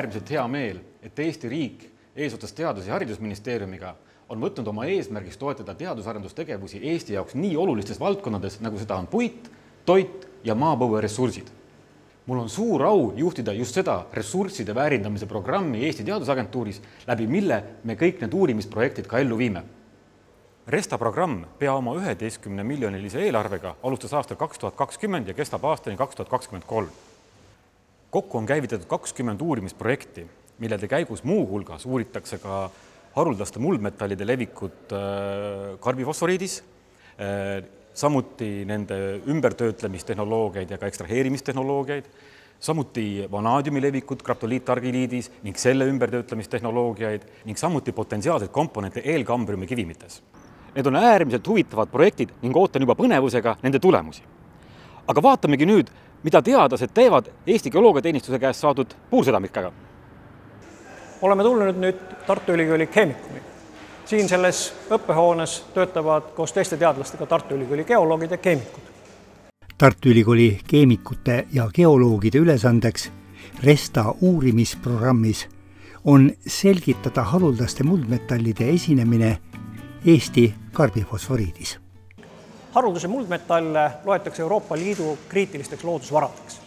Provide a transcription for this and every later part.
äärmiselt hea meel, et Eesti riik eesotsas Teadus- ja Haridusministeeriumiga on võtnud oma eesmärgiks toetada teadus-arendustegevusi Eesti jaoks nii olulistes valdkondades, nagu seda on puit, toit ja maapõueressursid. mul on suur au juhtida just seda ressursside väärindamise programmi Eesti Teadusagentuuris, läbi mille me kõik need uurimisprojektid ka ellu viime Resta programm pea oma üheteistkümne miljonilise eelarvega alustas aastal kaks tuhat kakskümmend ja kestab aastani kaks tuhat kakskümmend kolm. Kokku on käivitatud kakskümmend uurimisprojekti, millede käigus muuhulgas uuritakse ka haruldaste muldmetallide levikut äh, karbifosforiidis, äh, samuti nende ümbertöötlemistehnoloogiaid ja ka ekstraheerimistehnoloogiaid, samuti vanaadiumi levikut kraptoliitargiliidis ning selle ümbertöötlemistehnoloogiaid ning samuti potentsiaalseid komponente eelkambriumi kivimites Need on äärmiselt huvitavad projektid ning ootan juba põnevusega nende tulemusi. aga vaatamegi nüüd, mida teadlased teevad Eesti Geoloogiateenistuse käest saadud puursõdamikega. oleme tulnud nüüd Tartu Ülikooli keemikumi. siin selles õppehoones töötavad koos teiste teadlastega Tartu Ülikooli geoloogid ja keemikud. Tartu Ülikooli keemikute ja geoloogide ülesandeks Resta uurimisprogrammis on selgitada haruldaste muldmetallide esinemine Eesti karbifosforiidis. Haruldasi muldmetalle loetakse Euroopa Liidu kriitilisteks loodusvaradeks.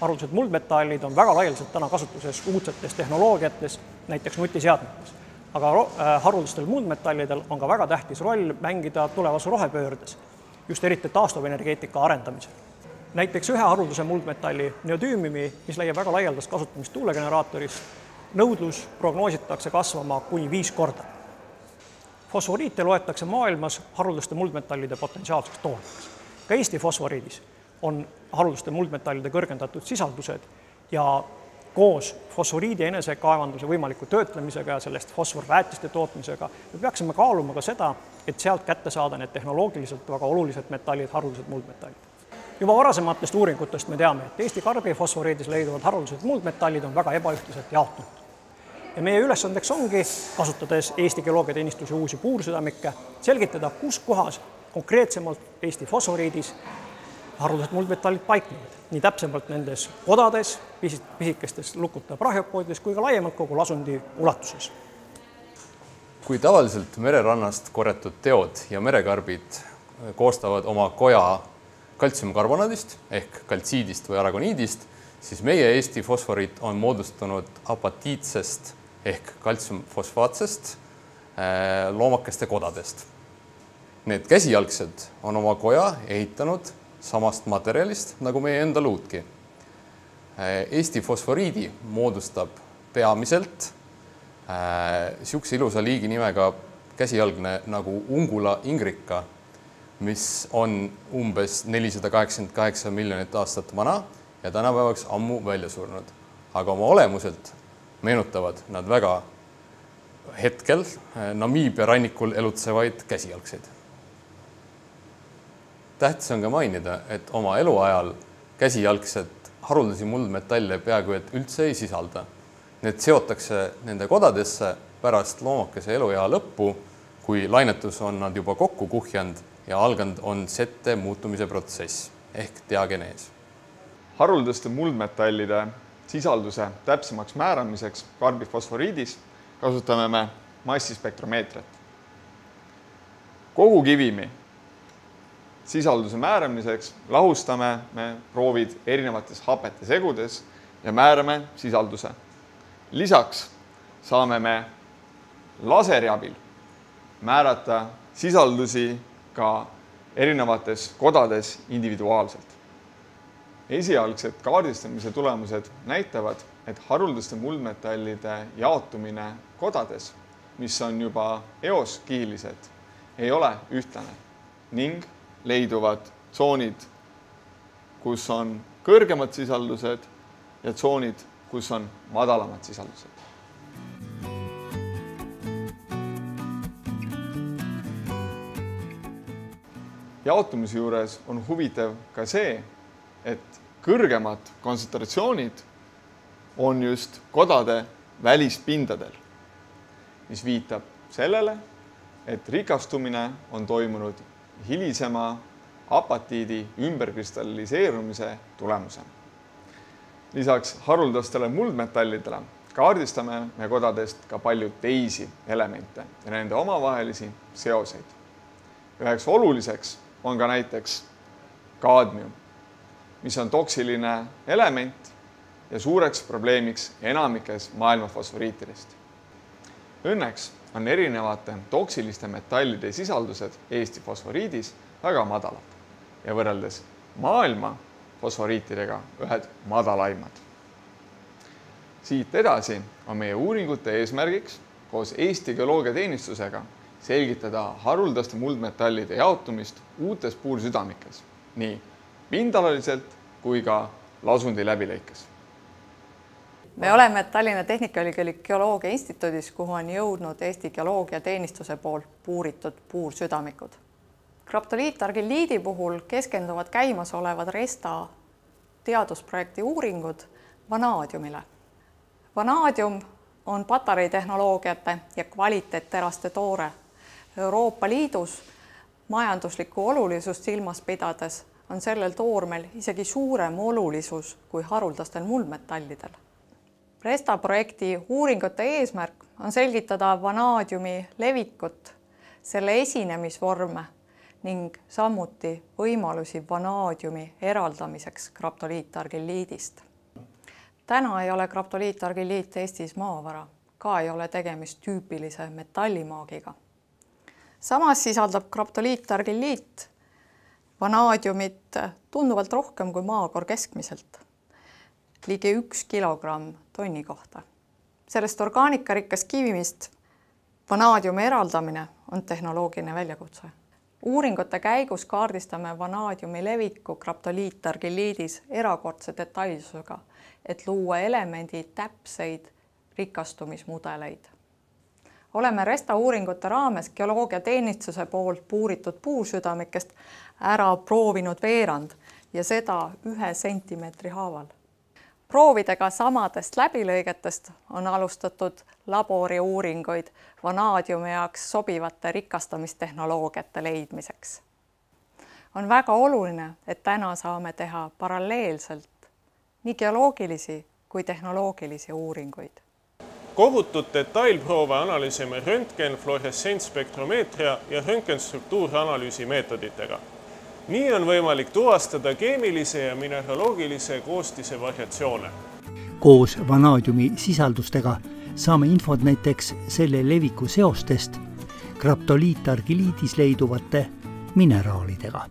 haruldased muldmetallid on väga laialdaselt täna kasutuses uudsetes tehnoloogiates, näiteks nutiseadmetes. aga äh, haruldastel muldmetallidel on ka väga tähtis roll mängida tulevas rohepöördes, just eriti taastuvenergeetika arendamisel. näiteks ühe haruldase muldmetalli neodüümiumi, mis leiab väga laialdast kasutamist tuulegeneraatoris, nõudlus prognoositakse kasvama kuni viis korda fosforiite loetakse maailmas haruldaste muldmetallide potentsiaalseks tootjaks. ka Eesti fosforiidis on haruldaste muldmetallide kõrgendatud sisaldused ja koos fosforiidi enesekaevanduse võimaliku töötlemisega ja sellest fosforväetiste tootmisega me peaksime kaaluma ka seda, et sealt kätte saada need tehnoloogiliselt väga olulised metallid, haruldased muldmetallid. juba varasematest uuringutest me teame, et Eesti karbifosforiidis leiduvad haruldased muldmetallid on väga ebaühtlaselt jaotunud ja meie ülesandeks ongi, kasutades Eesti Geoloogiateenistuse uusi puursüdamikke, selgitada, kus kohas konkreetsemalt Eesti fosforiidis haruldased muldmetallid paiknevad, nii täpsemalt nendes kodades, pisikestes lukuta prahiopoodides kui ka laiemalt kogu lasundi ulatuses. kui tavaliselt mererannast korjatud teod ja merekarbid koostavad oma koja kaltsiumkarbonaadist ehk kaltsiidist või aragoniidist, siis meie Eesti fosforiit on moodustunud apatiitsest ehk kaltsiumfosfaatsest äh, loomakeste kodadest. Need käsijalgsed on oma koja ehitanud samast materjalist nagu meie enda luudki. Äh, Eesti fosforiidi moodustab peamiselt niisuguse äh, ilusa liigi nimega käsijalgne nagu ungula ingrika, mis on umbes nelisada kaheksakümmend kaheksa miljonit aastat vana ja tänapäevaks ammu välja surnud. aga oma olemuselt meenutavad nad väga hetkel eh, Namiibia rannikul elutsevaid käsijalgseid. tähtis on ka mainida, et oma eluajal käsijalgsed haruldasi muldmetalle peaaegu et üldse ei sisalda. Need seotakse nende kodadesse pärast loomakese eluea lõppu, kui lainetus on nad juba kokku kuhjanud ja alganud on sette muutumise protsess ehk diagenees. haruldaste muldmetallide sisalduse täpsemaks määramiseks karbifosforiidis kasutame me massispektromeetriat. kogu kivimi sisalduse määramiseks lahustame me proovid erinevates hapete segudes ja määrame sisalduse. lisaks saame me laseri abil määrata sisaldusi ka erinevates kodades individuaalselt esialgsed kaardistamise tulemused näitavad, et haruldaste muldmetallide jaotumine kodades, mis on juba eos kihilised, ei ole ühtlane ning leiduvad tsoonid, kus on kõrgemad sisaldused ja tsoonid, kus on madalamad sisaldused. jaotumise juures on huvitav ka see, et kõrgemad kontsentratsioonid on just kodade välispindadel, mis viitab sellele, et rikastumine on toimunud hilisema apatiidi ümberkristalliseerumise tulemusena. lisaks haruldastele muldmetallidele kaardistame me kodadest ka palju teisi elemente ja nende omavahelisi seoseid. üheks oluliseks on ka näiteks kaadmium, mis on toksiline element ja suureks probleemiks enamikes maailma fosforiitidest. Õnneks on erinevate toksiliste metallide sisaldused Eesti fosforiidis väga madalad ja võrreldes maailma fosforiitidega ühed madalaimad. siit edasi on meie uuringute eesmärgiks koos Eesti Geoloogiateenistusega selgitada haruldaste muldmetallide jaotumist uutes puursüdamikes, nii pindalaliselt kui ka lasundi läbilõikes me oleme Tallinna Tehnikaülikooli Geoloogia Instituudis, kuhu on jõudnud Eesti Geoloogiateenistuse poolt puuritud puursüdamikud. kraptoliitargilliidi puhul keskenduvad käimasolevad Resta teadusprojekti uuringud vanaadiumile. vanaadium on patareitehnoloogiate ja kvaliteetteraste toore. Euroopa Liidus majanduslikku olulisust silmas pidades on sellel toormel isegi suurem olulisus kui haruldastel muldmetallidel Resta projekti uuringute eesmärk on selgitada vanaadiumi levikut, selle esinemisvorme ning samuti võimalusi vanaadiumi eraldamiseks kraptoliitargilliidist. täna ei ole kraptoliitargilliit Eestis maavara, ka ei ole tegemist tüüpilise metallimaagiga. samas sisaldab kraptoliitargilliit vanaadiumit tunduvalt rohkem kui maakor keskmiselt ligi üks kilogramm tonni kohta. sellest orgaanikarikkast kivimist vanaadiumi eraldamine on tehnoloogiline väljakutse. uuringute käigus kaardistame vanaadiumi leviku kraptoliitargilliidis erakordse detailsusega, et luua elemendi täpseid rikastumismudeleid. Oleme Resta uuringute raames geoloogiateenistuse poolt puuritud puursüdamikest ära proovinud veerand ja seda ühe sentimeetri haaval proovidega samadest läbilõigetest on alustatud laboriuuringuid vanaadiumi jaoks sobivate rikastamistehnoloogiate leidmiseks. on väga oluline, et täna saame teha paralleelselt nii geoloogilisi kui tehnoloogilisi uuringuid. Kogutud detailproove analüüsime röntgen, fluorestsentspektromeetria ja röntgenstruktuuranalüüsi meetoditega nii on võimalik tuvastada keemilise ja mineraloogilise koostise variatsioone. koos vanaadiumi sisaldustega saame infot näiteks selle leviku seostest kraptoliitargiliidis leiduvate mineraalidega.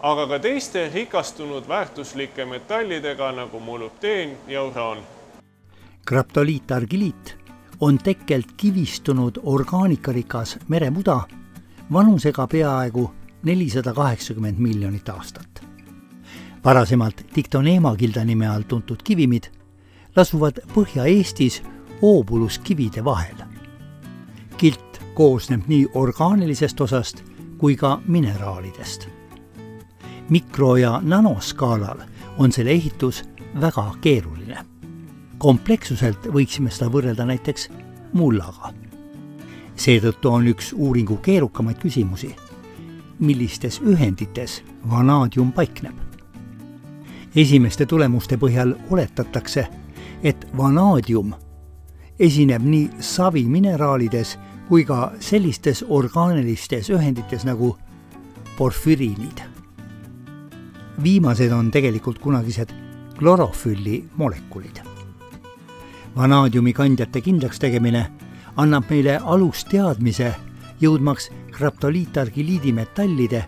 aga ka teiste rikastunud väärtuslike metallidega nagu molübdeen ja uraan. Kraptoliitargiliit on tekkelt kivistunud orgaanikarikas meremuda vanusega peaaegu nelisada kaheksakümmend miljonit aastat. varasemalt Dictoneema kilda nime all tuntud kivimid lasuvad Põhja-Eestis oobuluskivide vahel. kilt koosneb nii orgaanilisest osast kui ka mineraalidest. mikro- ja nanoskaalal on selle ehitus väga keeruline. Komplekssuselt võiksime seda võrrelda näiteks mullaga. seetõttu on üks uuringu keerukamaid küsimusi millistes ühendites vanaadium paikneb. esimeste tulemuste põhjal oletatakse, et vanaadium esineb nii savimineraalides kui ka sellistes orgaanilistes ühendites nagu porfüriinid. viimased on tegelikult kunagised klorofülli molekulid. Vanaadiumi kandjate kindlaks tegemine annab meile alusteadmise jõudmaks kraptoliitargiliidi metallide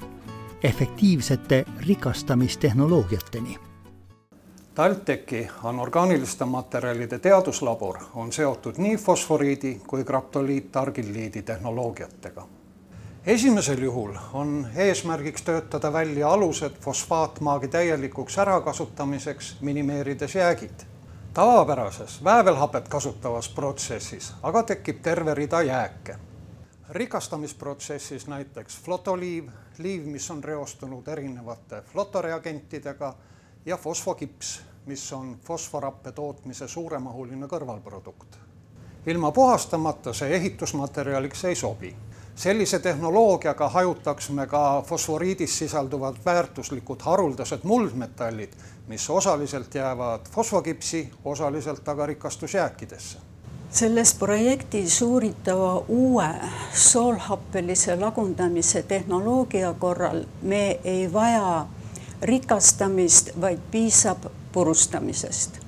efektiivsete rikastamistehnoloogiateni. TalTechi anorgaaniliste materjalide teaduslabor on seotud nii fosforiidi kui kraptoliitargilliidi tehnoloogiatega. esimesel juhul on eesmärgiks töötada välja alused fosfaatmaagi täielikuks ärakasutamiseks, minimeerides jäägid. Tavapärases väävelhapet kasutavas protsessis aga tekib terve rida jääke rikastamisprotsessis näiteks flotoliiv, liiv, mis on reostunud erinevate flotoreagentidega ja fosfokips, mis on fosforappe tootmise suuremahuline kõrvalprodukt. ilma puhastamata see ehitusmaterjaliks ei sobi. Sellise tehnoloogiaga hajutaks me ka fosforiidis sisalduvad väärtuslikud haruldased muldmetallid, mis osaliselt jäävad fosfokipsi, osaliselt aga rikastusjääkidesse selles projektis uuritava uue soolhappelise lagundamise tehnoloogia korral me ei vaja rikastamist, vaid piisab purustamisest.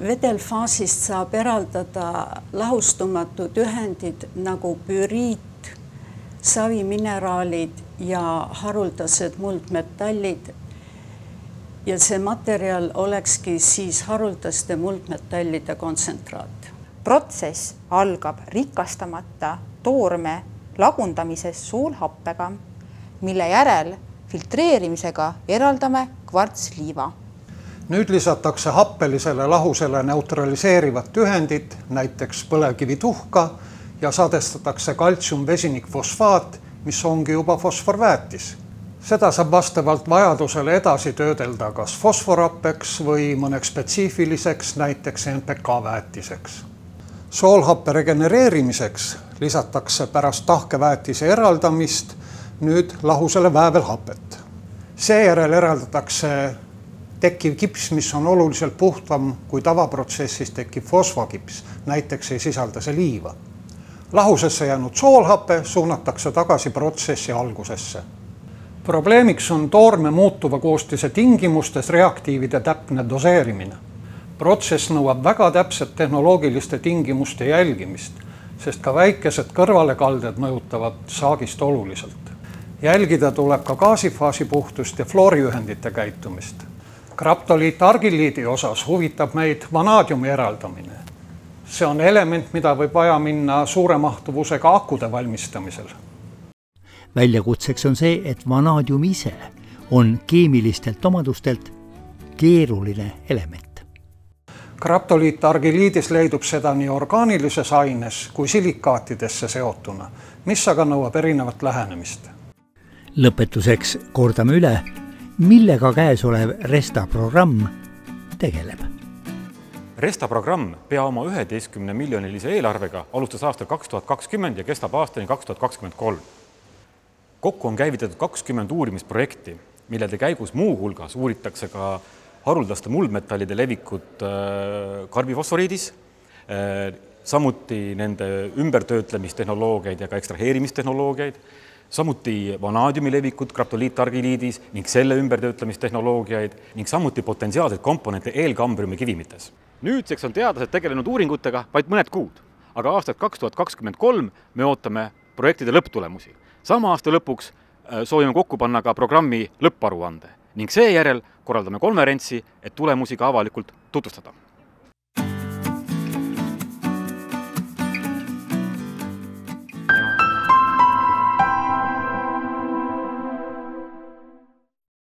vedelfaasist saab eraldada lahustumatud ühendid nagu püriit, savimineraalid ja haruldased muldmetallid. ja see materjal olekski siis haruldaste muldmetallide kontsentraat protsess algab rikastamata toorme lagundamisest soolhappega, mille järel filtreerimisega eraldame kvartsliiva. nüüd lisatakse happelisele lahusele neutraliseerivat ühendit, näiteks põlevkivituhka ja sadestatakse kaltsiumvesinikfosfaat, mis ongi juba fosforväetis. seda saab vastavalt vajadusele edasi töödelda kas fosforappeks või mõneks spetsiifiliseks, näiteks NPK väetiseks soolhappe regenereerimiseks lisatakse pärast tahkeväetise eraldamist nüüd lahusele väävelhapet. seejärel eraldatakse tekkiv kips, mis on oluliselt puhtam kui tavaprotsessis tekkiv fosfokips, näiteks ei sisalda see liiva. Lahusesse jäänud soolhape suunatakse tagasi protsessi algusesse. probleemiks on toorme muutuva koostise tingimustes reaktiivide täpne doseerimine protsess nõuab väga täpset tehnoloogiliste tingimuste jälgimist, sest ka väikesed kõrvalekalded mõjutavad saagist oluliselt. jälgida tuleb ka gaasifaasi puhtust ja fluoriühendite käitumist. kraptoliitargilliidi osas huvitab meid vanaadiumi eraldamine. See on element, mida võib vaja minna suure mahtuvusega akude valmistamisel. väljakutseks on see, et vanaadium ise on keemilistelt omadustelt keeruline element kraptoliitargiliidis leidub seda nii orgaanilises aines kui silikaatidesse seotuna, mis aga nõuab erinevat lähenemist. lõpetuseks kordame üle, millega käesolev Resta programm tegeleb. Resta programm pea oma üheteistkümne miljonilise eelarvega alustas aastal kaks tuhat kakskümmend ja kestab aastani kaks tuhat kakskümmend kolm. kokku on käivitatud kakskümmend uurimisprojekti, millede käigus muuhulgas uuritakse ka haruldaste muldmetallide levikut äh, karbifosforiidis, äh, samuti nende ümbertöötlemistehnoloogiaid ja ka ekstraheerimistehnoloogiaid, samuti vanaadiumi levikut kraptoliitargiliidis ning selle ümbertöötlemistehnoloogiaid ning samuti potentsiaalseid komponente eelkambriumi kivimites. nüüdseks on teadlased tegelenud uuringutega vaid mõned kuud, aga aastat kaks tuhat kakskümmend kolm me ootame projektide lõpptulemusi. sama aasta lõpuks äh, soovime kokku panna ka programmi lõpparuande ning seejärel korraldame konverentsi, et tulemusi ka avalikult tutvustada